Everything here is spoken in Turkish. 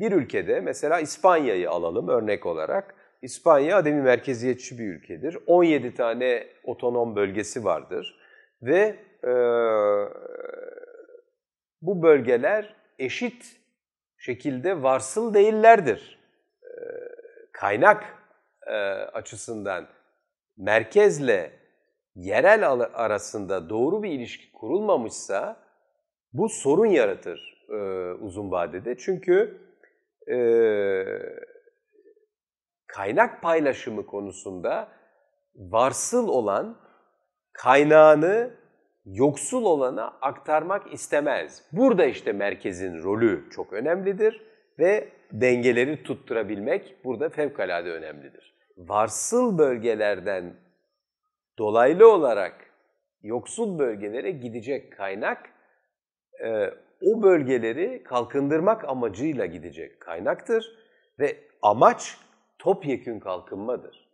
Bir ülkede mesela İspanya'yı alalım örnek olarak. İspanya ademi merkeziyetçi bir ülkedir. 17 tane otonom bölgesi vardır ve e, bu bölgeler eşit şekilde varsıl değillerdir. E, kaynak e, açısından merkezle yerel arasında doğru bir ilişki kurulmamışsa bu sorun yaratır e, uzun vadede. Çünkü e, kaynak paylaşımı konusunda varsıl olan kaynağını yoksul olana aktarmak istemez. Burada işte merkezin rolü çok önemlidir ve dengeleri tutturabilmek burada fevkalade önemlidir. Varsıl bölgelerden dolaylı olarak yoksul bölgelere gidecek kaynak e, o bölgeleri kalkındırmak amacıyla gidecek kaynaktır ve amaç topyekün kalkınmadır.